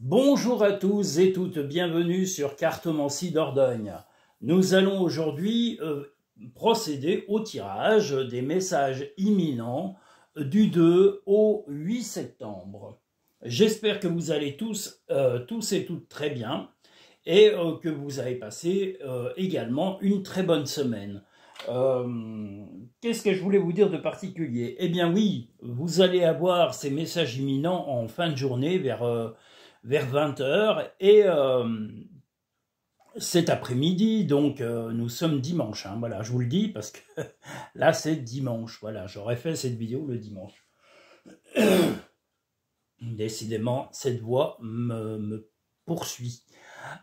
Bonjour à tous et toutes, bienvenue sur Cartomancie d'Ordogne. Nous allons aujourd'hui euh, procéder au tirage des messages imminents du 2 au 8 septembre. J'espère que vous allez tous, euh, tous et toutes très bien et euh, que vous avez passé également une très bonne semaine. Qu'est-ce que je voulais vous dire de particulier? Eh bien oui, vous allez avoir ces messages imminents en fin de journée vers vers 20h. Et euh, cet après-midi, donc euh, nous sommes dimanche, hein, voilà, je vous le dis parce que là c'est dimanche, voilà, j'aurais fait cette vidéo le dimanche. Décidément, cette voix me, poursuit.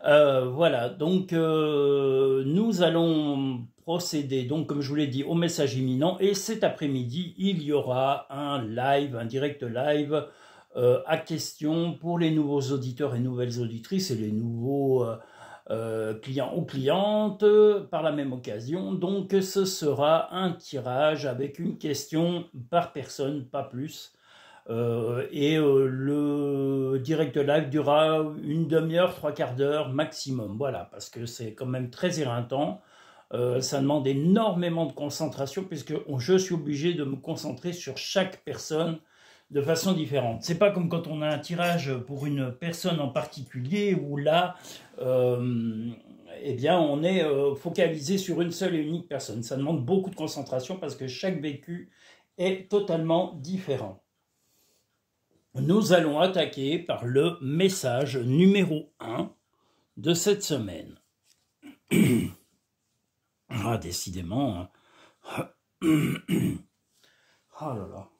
Euh, voilà, donc nous allons procéder, donc comme je vous l'ai dit, au message imminent, et cet après-midi, il y aura un live, un direct live euh, à question pour les nouveaux auditeurs et nouvelles auditrices et les nouveaux euh, euh, clients ou clientes par la même occasion. Donc ce sera un tirage avec une question par personne, pas plus. et le direct live durera une demi-heure, trois quarts d'heure maximum. Voilà, parce que c'est quand même très éreintant. ça demande énormément de concentration puisque je suis obligé de me concentrer sur chaque personne de façon différente. C'est pas comme quand on a un tirage pour une personne en particulier où là, euh, eh bien, on est euh, focalisé sur une seule et unique personne. Ça demande beaucoup de concentration parce que chaque vécu est totalement différent. Nous allons attaquer par le message numéro 1 de cette semaine. ah, décidément. Hein. oh là là.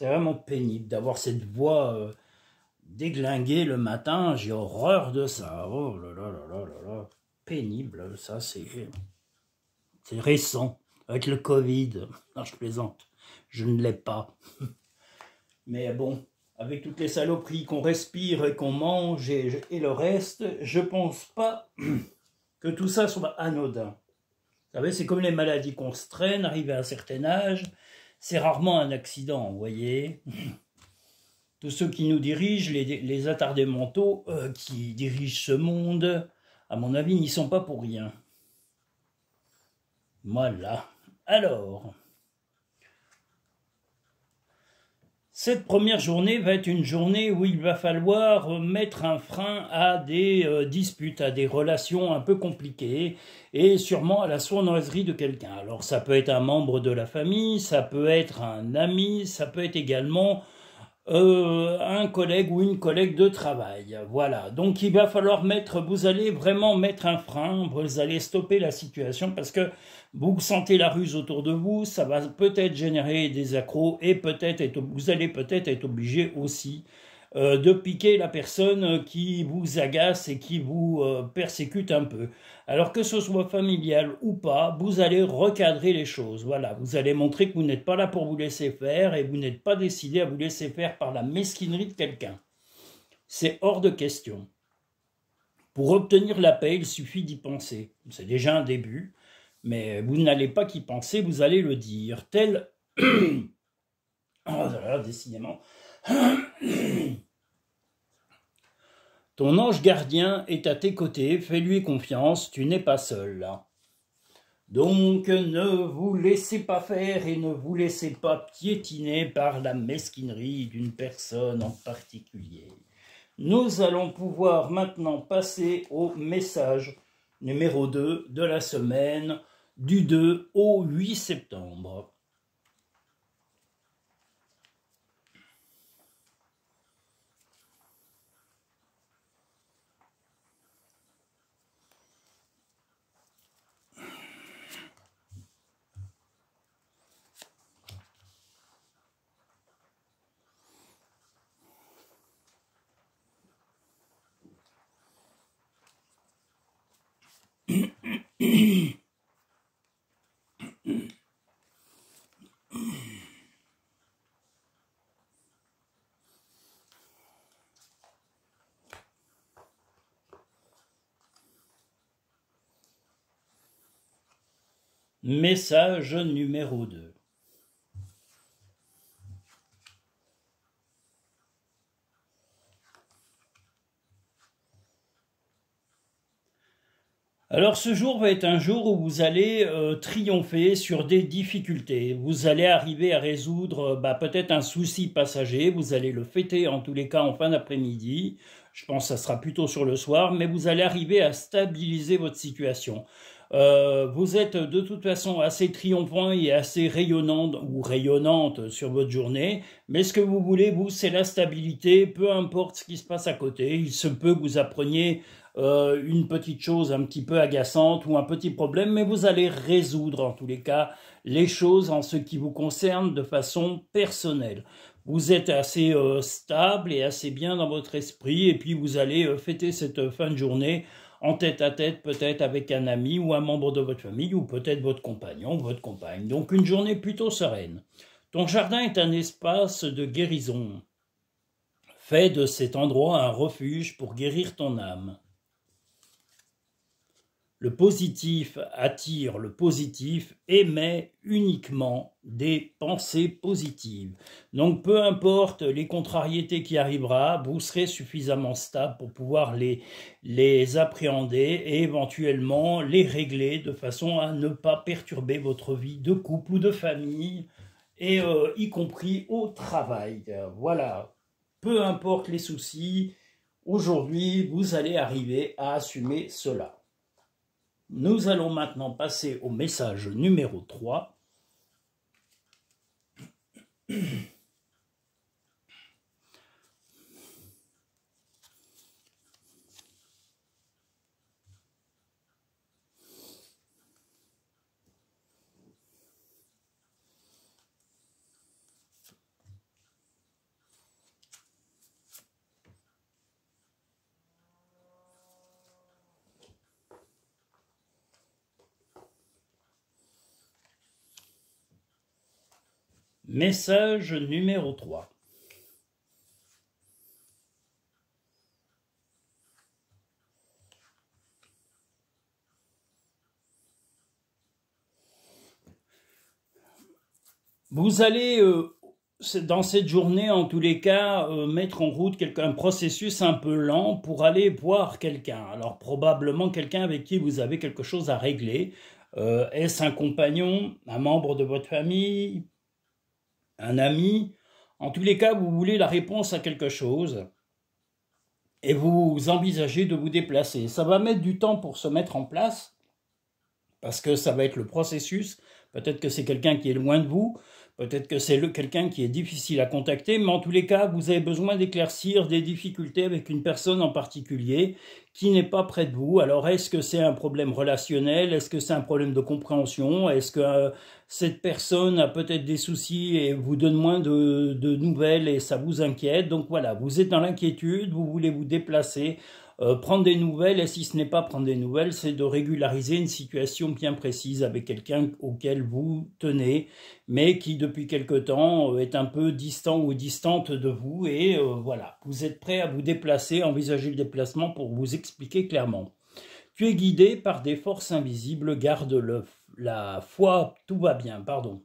C'est vraiment pénible d'avoir cette voix euh, déglinguée le matin. J'ai horreur de ça. Oh là là là là là là. Pénible, ça c'est. C'est récent. Avec le Covid. Non, je plaisante. Je ne l'ai pas. Mais bon, avec toutes les saloperies qu'on respire et qu'on mange et, le reste, je pense pas que tout ça soit anodin. Vous savez, c'est comme les maladies qu'on se traîne, arrivé à un certain âge, c'est rarement un accident, vous voyez. Tous ceux qui nous dirigent, les, attardés mentaux euh, qui dirigent ce monde, à mon avis, n'y sont pas pour rien. Voilà. Alors, Cette première journée va être une journée où il va falloir mettre un frein à des euh, disputes, à des relations un peu compliquées et sûrement à la sournoiserie de quelqu'un. Alors ça peut être un membre de la famille, ça peut être un ami, ça peut être également euh, un collègue ou une collègue de travail. Voilà. Donc il va falloir mettre, vous allez vraiment mettre un frein, vous allez stopper la situation parce que vous sentez la ruse autour de vous, ça va peut-être générer des accros et peut-être vous allez peut-être être obligé aussi euh, de piquer la personne qui vous agace et qui vous euh, persécute un peu. Alors que ce soit familial ou pas, vous allez recadrer les choses. Voilà, vous allez montrer que vous n'êtes pas là pour vous laisser faire et vous n'êtes pas décidé à vous laisser faire par la mesquinerie de quelqu'un. C'est hors de question. Pour obtenir la paix, il suffit d'y penser. C'est déjà un début, mais vous n'allez pas qu'y penser, vous allez le dire. Tel. oh là décidément. Ton ange gardien est à tes côtés, fais-lui confiance, tu n'es pas seul. Donc ne vous laissez pas faire et ne vous laissez pas piétiner par la mesquinerie d'une personne en particulier. Nous allons pouvoir maintenant passer au message numéro 2 de la semaine du 2 au 8 septembre. Message numéro 2. Alors ce jour va être un jour où vous allez euh, triompher sur des difficultés. Vous allez arriver à résoudre euh, bah, peut-être un souci passager. Vous allez le fêter en tous les cas en fin d'après-midi. Je pense que ça sera plutôt sur le soir, mais vous allez arriver à stabiliser votre situation. Euh, vous êtes de toute façon assez triomphant et assez rayonnante ou rayonnante sur votre journée, mais ce que vous voulez, vous, c'est la stabilité, peu importe ce qui se passe à côté. Il se peut que vous appreniez euh, une petite chose un petit peu agaçante ou un petit problème, mais vous allez résoudre en tous les cas les choses en ce qui vous concerne de façon personnelle. Vous êtes assez euh, stable et assez bien dans votre esprit, et puis vous allez fêter cette fin de journée en tête à tête peut-être avec un ami ou un membre de votre famille ou peut-être votre compagnon, votre compagne. Donc une journée plutôt sereine. Ton jardin est un espace de guérison. Fais de cet endroit un refuge pour guérir ton âme. Le positif attire le positif, émet uniquement des pensées positives. Donc peu importe les contrariétés qui arriveront, vous serez suffisamment stable pour pouvoir les, les appréhender et éventuellement les régler de façon à ne pas perturber votre vie de couple ou de famille, et euh, y compris au travail. Voilà, peu importe les soucis, aujourd'hui vous allez arriver à assumer cela. Nous allons maintenant passer au message numéro 3. Message numéro 3. Vous allez, euh, dans cette journée, en tous les cas, euh, mettre en route un processus un peu lent pour aller voir quelqu'un. Alors probablement quelqu'un avec qui vous avez quelque chose à régler. Euh, est-ce un compagnon, un membre de votre famille, un ami. En tous les cas, vous voulez la réponse à quelque chose et vous envisagez de vous déplacer. Ça va mettre du temps pour se mettre en place parce que ça va être le processus. Peut-être que c'est quelqu'un qui est loin de vous, Peut-être que c'est quelqu'un qui est difficile à contacter, mais en tous les cas, vous avez besoin d'éclaircir des difficultés avec une personne en particulier qui n'est pas près de vous. Alors, est-ce que c'est un problème relationnel? Est-ce que c'est un problème de compréhension? Est-ce que euh, cette personne a peut-être des soucis et vous donne moins de, de nouvelles et ça vous inquiète? Donc voilà, vous êtes dans l'inquiétude, vous voulez vous déplacer euh, prendre des nouvelles, et si ce n'est pas prendre des nouvelles, c'est de régulariser une situation bien précise avec quelqu'un auquel vous tenez, mais qui depuis quelque temps euh, est un peu distant ou distante de vous, et euh, voilà, vous êtes prêt à vous déplacer, envisager le déplacement pour vous expliquer clairement. Tu es guidé par des forces invisibles, garde le, la foi, tout va bien, pardon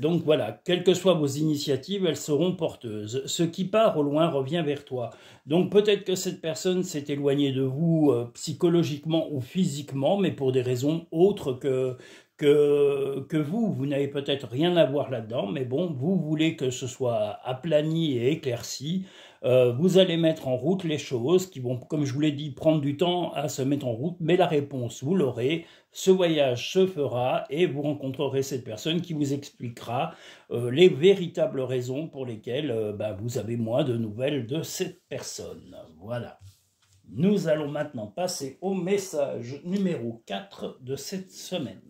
donc voilà, quelles que soient vos initiatives, elles seront porteuses. Ce qui part au loin revient vers toi. Donc peut-être que cette personne s'est éloignée de vous euh, psychologiquement ou physiquement, mais pour des raisons autres que, que, que vous. Vous n'avez peut-être rien à voir là-dedans, mais bon, vous voulez que ce soit aplani et éclairci. Euh, vous allez mettre en route les choses qui vont, comme je vous l'ai dit, prendre du temps à se mettre en route, mais la réponse, vous l'aurez. Ce voyage se fera et vous rencontrerez cette personne qui vous expliquera euh, les véritables raisons pour lesquelles euh, bah, vous avez moins de nouvelles de cette personne. Voilà. Nous allons maintenant passer au message numéro 4 de cette semaine.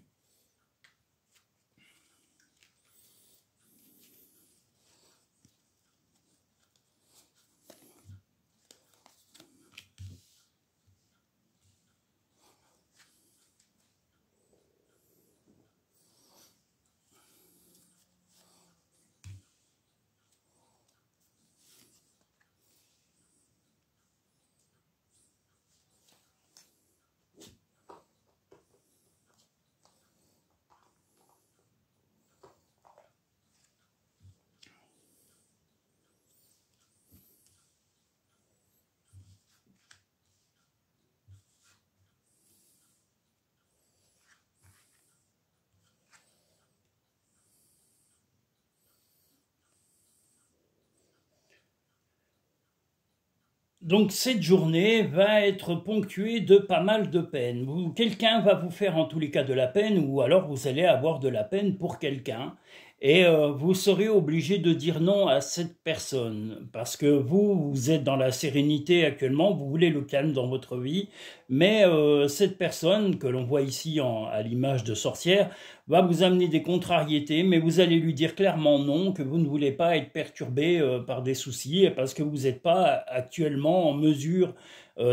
donc cette journée va être ponctuée de pas mal de peines. Quelqu'un va vous faire en tous les cas de la peine ou alors vous allez avoir de la peine pour quelqu'un et euh, vous serez obligé de dire non à cette personne parce que vous, vous êtes dans la sérénité actuellement, vous voulez le calme dans votre vie, mais euh, cette personne que l'on voit ici à l'image de sorcière va vous amener des contrariétés, mais vous allez lui dire clairement non, que vous ne voulez pas être perturbé euh, par des soucis parce que vous n'êtes pas actuellement en mesure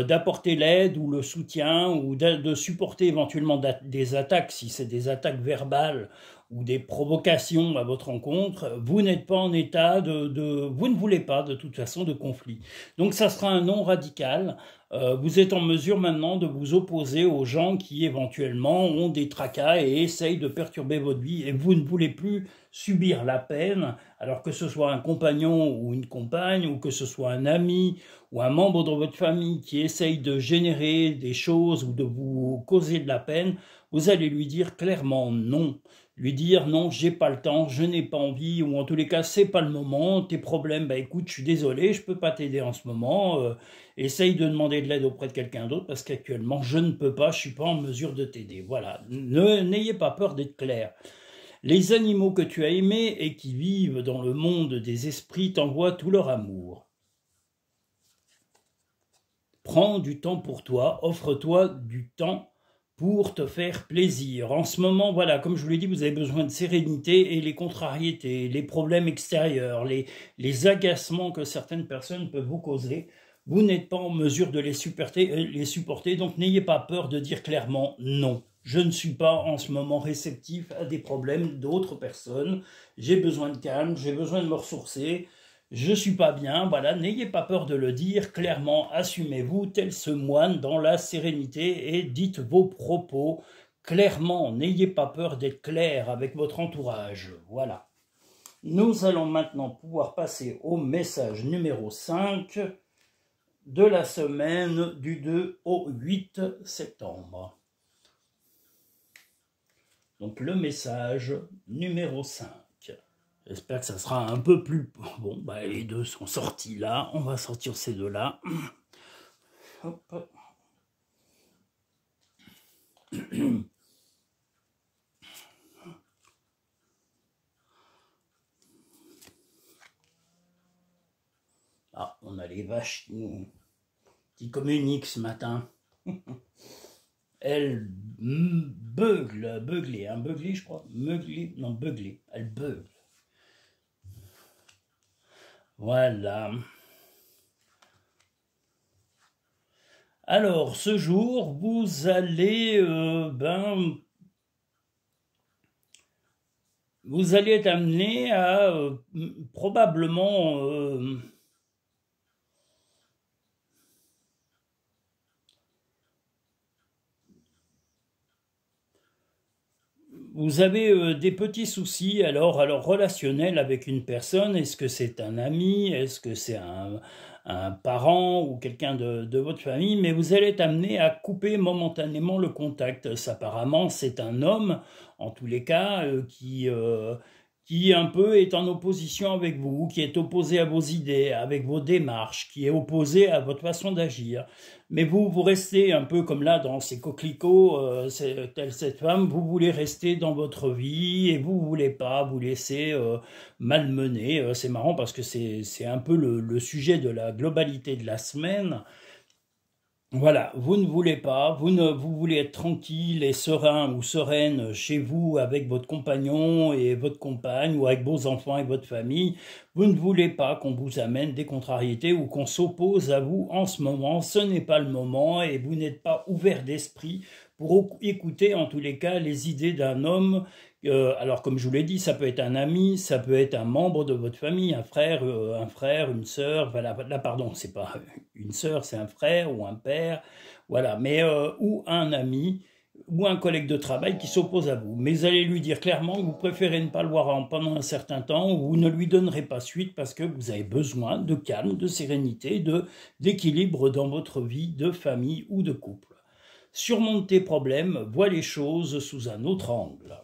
d'apporter l'aide ou le soutien ou de supporter éventuellement des attaques si c'est des attaques verbales ou des provocations à votre rencontre, vous n'êtes pas en état de, Vous ne voulez pas, de toute façon, de conflit. Donc ça sera un non radical. Euh, vous êtes en mesure maintenant de vous opposer aux gens qui éventuellement ont des tracas et essayent de perturber votre vie et vous ne voulez plus subir la peine, alors que ce soit un compagnon ou une compagne, ou que ce soit un ami ou un membre de votre famille qui essaye de générer des choses ou de vous causer de la peine, vous allez lui dire clairement non lui dire non, j'ai pas le temps, je n'ai pas envie, ou en tous les cas, c'est pas le moment, tes problèmes, bah écoute, je suis désolé, je peux pas t'aider en ce moment, euh, essaye de demander de l'aide auprès de quelqu'un d'autre, parce qu'actuellement, je ne peux pas, je suis pas en mesure de t'aider. Voilà, n'ayez pas peur d'être clair. Les animaux que tu as aimés et qui vivent dans le monde des esprits t'envoient tout leur amour. Prends du temps pour toi, offre-toi du temps pour te faire plaisir. En ce moment, voilà, comme je vous l'ai dit, vous avez besoin de sérénité et les contrariétés, les problèmes extérieurs, les, agacements que certaines personnes peuvent vous causer, vous n'êtes pas en mesure de les supporter, euh, les supporter donc n'ayez pas peur de dire clairement non. Je ne suis pas en ce moment réceptif à des problèmes d'autres personnes. J'ai besoin de calme, j'ai besoin de me ressourcer je suis pas bien, voilà, n'ayez pas peur de le dire, clairement, assumez-vous tel ce moine dans la sérénité et dites vos propos clairement, n'ayez pas peur d'être clair avec votre entourage, voilà. Nous allons maintenant pouvoir passer au message numéro 5 de la semaine du 2 au 8 septembre. Donc le message numéro 5. J'espère que ça sera un peu plus... Bon, bah, les deux sont sortis là. On va sortir ces deux-là. Hop. Ah, on a les vaches qui, communiquent ce matin. Elle beugle, beugler, hein, beugler je crois, meugler, non beugler, elle beugle. Voilà. Alors, ce jour, vous allez, euh, ben, vous allez être amené à euh, probablement euh, vous avez euh, des petits soucis alors, alors relationnels avec une personne. Est-ce que c'est un ami? Est-ce que c'est un, parent ou quelqu'un de, votre famille? Mais vous allez être amené à couper momentanément le contact. Apparemment, c'est un homme, en tous les cas, euh, qui... Qui un peu est en opposition avec vous, qui est opposé à vos idées, avec vos démarches, qui est opposé à votre façon d'agir. Mais vous, vous restez un peu comme là dans ces coquelicots, euh, telle cette femme, vous voulez rester dans votre vie et vous voulez pas vous laisser euh, malmener. Euh, c'est marrant parce que c'est un peu le, sujet de la globalité de la semaine. Voilà, vous ne voulez pas, vous, ne, vous voulez être tranquille et serein ou sereine chez vous avec votre compagnon et votre compagne ou avec vos enfants et votre famille. Vous ne voulez pas qu'on vous amène des contrariétés ou qu'on s'oppose à vous en ce moment. Ce n'est pas le moment et vous n'êtes pas ouvert d'esprit pour écouter en tous les cas les idées d'un homme euh, alors, comme je vous l'ai dit, ça peut être un ami, ça peut être un membre de votre famille, un frère, euh, frère, une sœur. Voilà, là, pardon, c'est pas une sœur, c'est un frère ou un père. Voilà, mais euh, ou un ami ou un collègue de travail qui s'oppose à vous. Mais allez lui dire clairement que vous préférez ne pas le voir pendant un certain temps ou vous ne lui donnerez pas suite parce que vous avez besoin de calme, de sérénité, de d'équilibre dans votre vie de famille ou de couple. Surmonte tes problèmes, vois les choses sous un autre angle.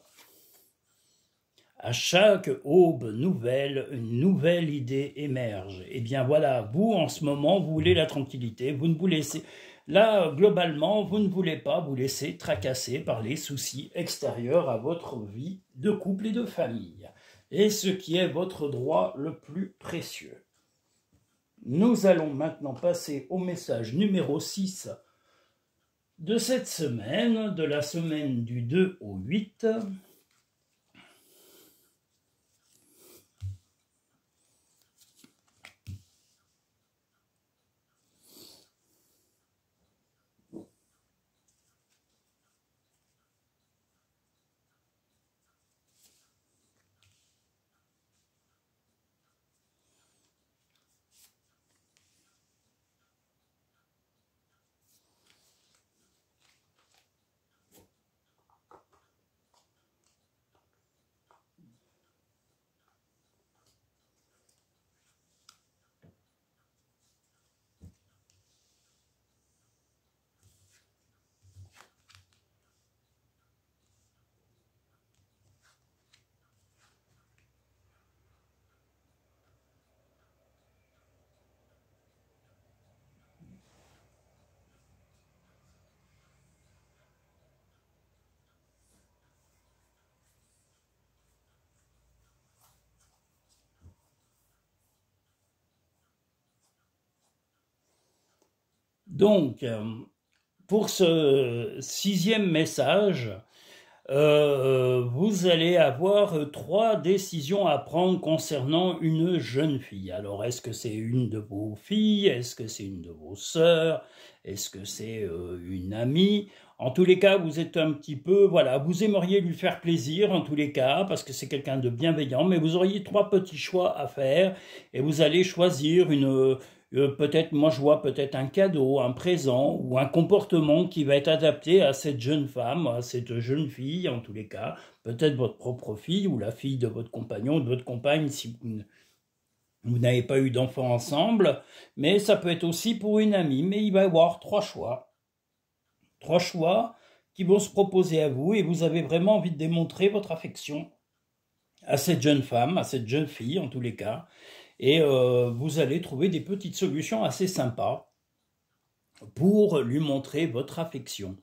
À chaque aube nouvelle, une nouvelle idée émerge. Eh bien voilà, vous en ce moment, vous voulez la tranquillité, vous ne vous laissez... Là, globalement, vous ne voulez pas vous laisser tracasser par les soucis extérieurs à votre vie de couple et de famille. Et ce qui est votre droit le plus précieux. Nous allons maintenant passer au message numéro 6 de cette semaine, de la semaine du 2 au 8. Donc, euh, pour ce sixième message, euh, vous allez avoir trois décisions à prendre concernant une jeune fille. Alors, est-ce que c'est une de vos filles? Est-ce que c'est une de vos sœurs? Est-ce que c'est euh, une amie? En tous les cas, vous êtes un petit peu, voilà, vous aimeriez lui faire plaisir, en tous les cas, parce que c'est quelqu'un de bienveillant, mais vous auriez trois petits choix à faire, et vous allez choisir une, euh, peut-être, moi je vois peut-être un cadeau, un présent ou un comportement qui va être adapté à cette jeune femme, à cette jeune fille en tous les cas, peut-être votre propre fille ou la fille de votre compagnon ou de votre compagne si vous, n'avez pas eu d'enfant ensemble, mais ça peut être aussi pour une amie, mais il va y avoir trois choix. Trois choix qui vont se proposer à vous et vous avez vraiment envie de démontrer votre affection à cette jeune femme, à cette jeune fille en tous les cas, et euh, vous allez trouver des petites solutions assez sympas pour lui montrer votre affection.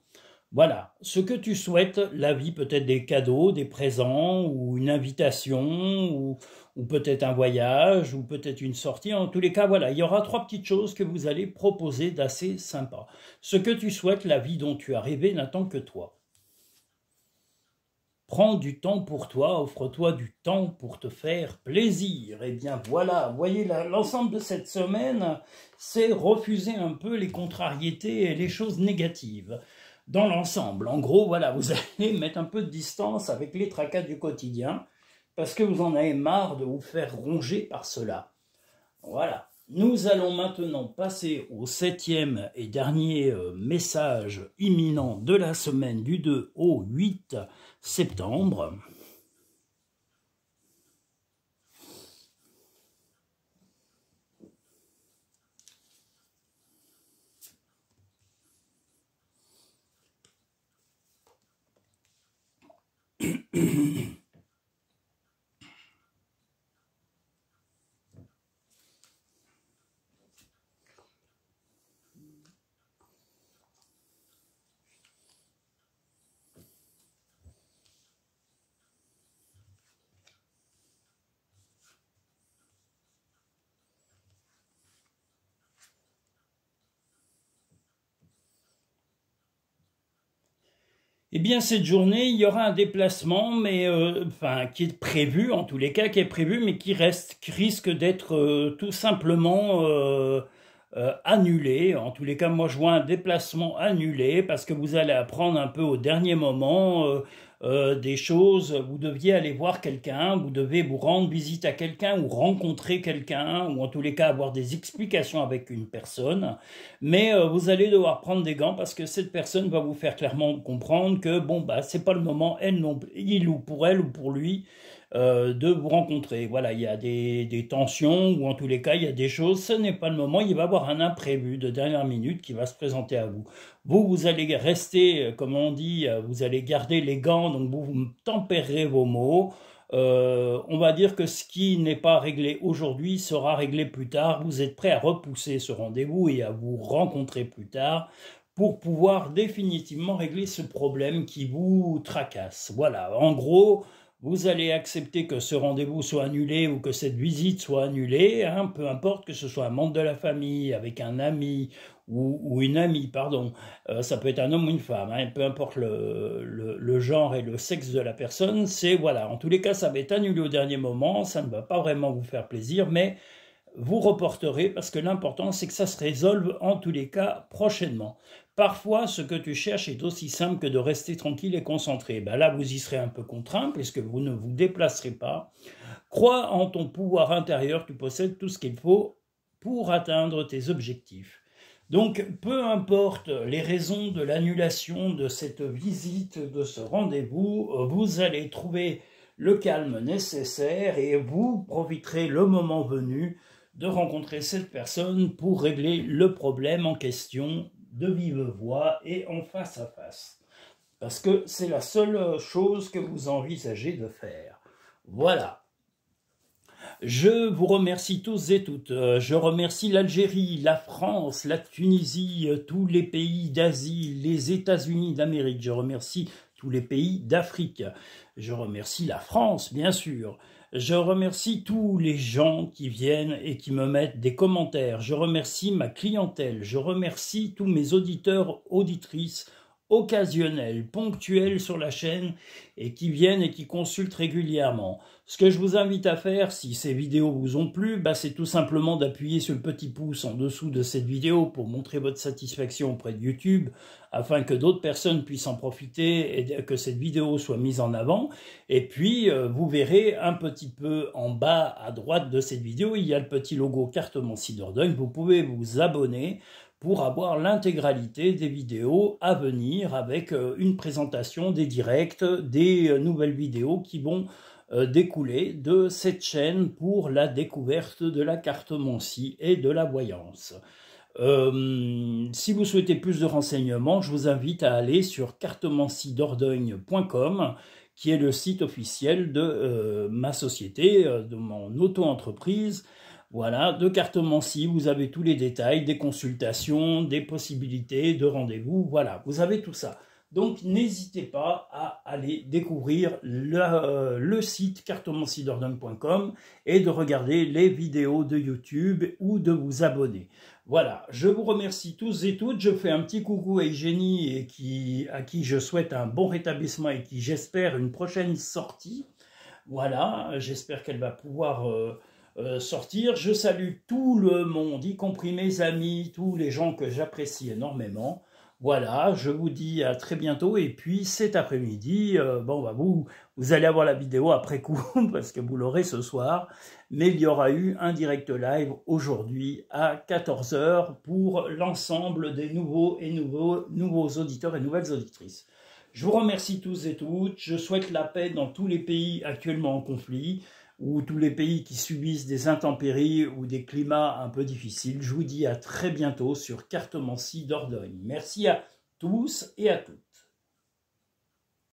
Voilà, ce que tu souhaites, la vie peut-être des cadeaux, des présents, ou une invitation, ou, peut-être un voyage, ou peut-être une sortie. En tous les cas, voilà, il y aura trois petites choses que vous allez proposer d'assez sympa. Ce que tu souhaites, la vie dont tu as rêvé n'attend que toi. Prends du temps pour toi, offre-toi du temps pour te faire plaisir. Eh bien voilà, voyez l'ensemble de cette semaine, c'est refuser un peu les contrariétés et les choses négatives. Dans l'ensemble, en gros, voilà, vous allez mettre un peu de distance avec les tracas du quotidien, parce que vous en avez marre de vous faire ronger par cela. Voilà. Nous allons maintenant passer au septième et dernier euh, message imminent de la semaine du 2 au 8 septembre. Eh bien, cette journée, il y aura un déplacement, mais euh, enfin, qui est prévu, en tous les cas, qui est prévu, mais qui reste, qui risque d'être euh, tout simplement euh, annulé. En tous les cas, moi, je vois un déplacement annulé parce que vous allez apprendre un peu au dernier moment euh, des choses, vous deviez aller voir quelqu'un, vous devez vous rendre visite à quelqu'un ou rencontrer quelqu'un, ou en tous les cas avoir des explications avec une personne, mais euh, vous allez devoir prendre des gants parce que cette personne va vous faire clairement comprendre que bon bah c'est pas le moment, elle non, il ou pour elle ou pour lui, euh, de vous rencontrer. Voilà, il y a des, tensions ou en tous les cas, il y a des choses. Ce n'est pas le moment. Il va y avoir un imprévu de dernière minute qui va se présenter à vous. Vous, vous allez rester, euh, comme on dit, euh, vous allez garder les gants, donc vous, vous tempérez vos mots. On va dire que ce qui n'est pas réglé aujourd'hui sera réglé plus tard. Vous êtes prêt à repousser ce rendez-vous et à vous rencontrer plus tard pour pouvoir définitivement régler ce problème qui vous tracasse. Voilà, en gros, vous allez accepter que ce rendez-vous soit annulé ou que cette visite soit annulée, hein, peu importe que ce soit un membre de la famille, avec un ami ou, une amie, pardon, euh, ça peut être un homme ou une femme, hein, peu importe le, genre et le sexe de la personne, c'est voilà, en tous les cas, ça va être annulé au dernier moment, ça ne va pas vraiment vous faire plaisir, mais vous reporterez parce que l'important c'est que ça se résolve en tous les cas prochainement. Parfois, ce que tu cherches est aussi simple que de rester tranquille et concentré. Ben là, vous y serez un peu contraint puisque vous ne vous déplacerez pas. Crois en ton pouvoir intérieur, tu possèdes tout ce qu'il faut pour atteindre tes objectifs. Donc, peu importe les raisons de l'annulation de cette visite, de ce rendez-vous, vous allez trouver le calme nécessaire et vous profiterez le moment venu de rencontrer cette personne pour régler le problème en question de vive voix et en face à face. Parce que c'est la seule chose que vous envisagez de faire. Voilà. Je vous remercie tous et toutes. Je remercie l'Algérie, la France, la Tunisie, tous les pays d'Asie, les États-Unis d'Amérique. Je remercie les pays d'Afrique. Je remercie la France, bien sûr. Je remercie tous les gens qui viennent et qui me mettent des commentaires. Je remercie ma clientèle. Je remercie tous mes auditeurs, auditrices, occasionnels, ponctuels sur la chaîne et qui viennent et qui consultent régulièrement. Ce que je vous invite à faire, si ces vidéos vous ont plu, bah, c'est tout simplement d'appuyer sur le petit pouce en dessous de cette vidéo pour montrer votre satisfaction auprès de YouTube, afin que d'autres personnes puissent en profiter et que cette vidéo soit mise en avant. Et puis, euh, vous verrez un petit peu en bas à droite de cette vidéo, il y a le petit logo carte Dordogne. Vous pouvez vous abonner pour avoir l'intégralité des vidéos à venir avec euh, une présentation des directs, des euh, nouvelles vidéos qui vont euh, découler de cette chaîne pour la découverte de la cartomancie et de la voyance. si vous souhaitez plus de renseignements, je vous invite à aller sur cartomanciedordogne.com qui est le site officiel de ma société, de mon auto-entreprise, voilà, de cartomancie, vous avez tous les détails, des consultations, des possibilités de rendez-vous, voilà, vous avez tout ça. Donc n'hésitez pas à aller découvrir le, euh, site cartomanciedordon.com et de regarder les vidéos de YouTube ou de vous abonner. Voilà, je vous remercie tous et toutes. Je fais un petit coucou à Eugénie à qui je souhaite un bon rétablissement et qui j'espère une prochaine sortie. Voilà, j'espère qu'elle va pouvoir... Euh, euh, sortir. Je salue tout le monde, y compris mes amis, tous les gens que j'apprécie énormément. Voilà, je vous dis à très bientôt et puis cet après-midi, euh, bon bah vous vous allez avoir la vidéo après coup parce que vous l'aurez ce soir, mais il y aura eu un direct live aujourd'hui à 14h pour l'ensemble des nouveaux et nouveaux nouveaux auditeurs et nouvelles auditrices. Je vous remercie tous et toutes, je souhaite la paix dans tous les pays actuellement en conflit ou tous les pays qui subissent des intempéries ou des climats un peu difficiles. Je vous dis à très bientôt sur Cartomancie d'Ordogne. Merci à tous et à toutes.